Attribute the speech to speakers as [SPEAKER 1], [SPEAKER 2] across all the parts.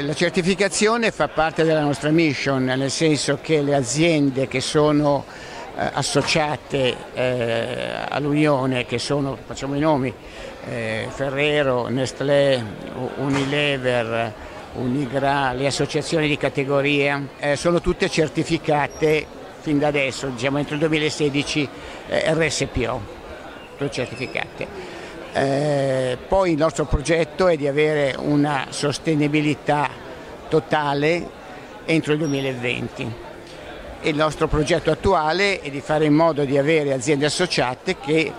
[SPEAKER 1] La certificazione fa parte della nostra mission, nel senso che le aziende che sono eh, associate eh, all'Unione, che sono, facciamo i nomi, eh, Ferrero, Nestlé, Unilever, Unigra, le associazioni di categoria, eh, sono tutte certificate fin da adesso, diciamo entro il 2016 eh, RSPO, tutte certificate. Eh, poi il nostro progetto è di avere una sostenibilità totale entro il 2020. Il nostro progetto attuale è di fare in modo di avere aziende associate che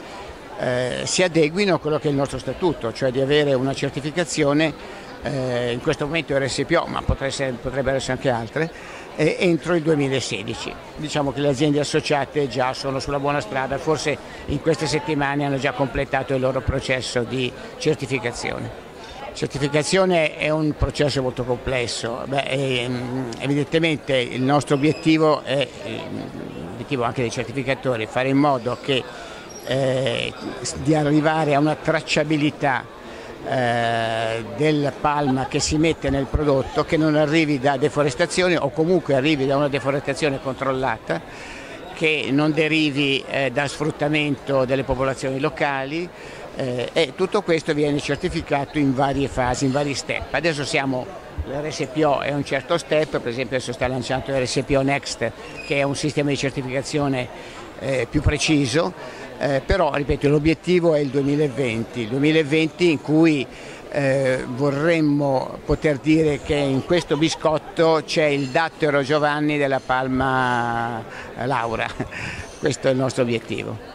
[SPEAKER 1] eh, si adeguino a quello che è il nostro statuto, cioè di avere una certificazione, eh, in questo momento RSPO, ma essere, potrebbero essere anche altre, eh, entro il 2016. Diciamo che le aziende associate già sono sulla buona strada, forse in queste settimane hanno già completato il loro processo di certificazione. Certificazione è un processo molto complesso, Beh, ehm, evidentemente il nostro obiettivo è, l'obiettivo anche dei certificatori, fare in modo che, eh, di arrivare a una tracciabilità eh, del palma che si mette nel prodotto che non arrivi da deforestazione o comunque arrivi da una deforestazione controllata che non derivi eh, da sfruttamento delle popolazioni locali eh, e tutto questo viene certificato in varie fasi, in vari step. Adesso siamo, l'RSPO è un certo step, per esempio adesso sta lanciando l'RSPO Next che è un sistema di certificazione eh, più preciso eh, però ripeto l'obiettivo è il 2020, il 2020 in cui eh, vorremmo poter dire che in questo biscotto c'è il dattero Giovanni della Palma Laura, questo è il nostro obiettivo.